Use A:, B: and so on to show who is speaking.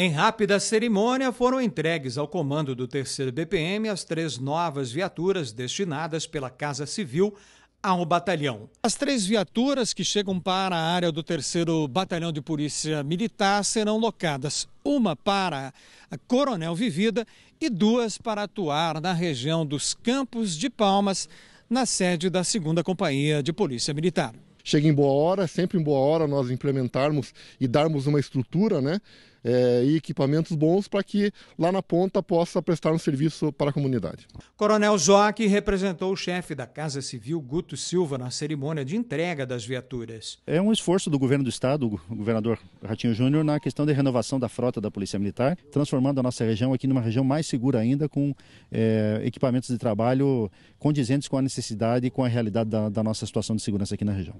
A: Em rápida cerimônia, foram entregues ao comando do 3 BPM as três novas viaturas destinadas pela Casa Civil ao batalhão. As três viaturas que chegam para a área do 3 Batalhão de Polícia Militar serão locadas, uma para a Coronel Vivida e duas para atuar na região dos Campos de Palmas, na sede da 2 Companhia de Polícia Militar
B: chega em boa hora, sempre em boa hora nós implementarmos e darmos uma estrutura né, é, e equipamentos bons para que lá na ponta possa prestar um serviço para a comunidade.
A: Coronel Zoc representou o chefe da Casa Civil, Guto Silva, na cerimônia de entrega das viaturas.
C: É um esforço do governo do estado, o governador Ratinho Júnior, na questão da renovação da frota da Polícia Militar, transformando a nossa região aqui numa região mais segura ainda, com é, equipamentos de trabalho condizentes com a necessidade e com a realidade da, da nossa situação de segurança aqui na região.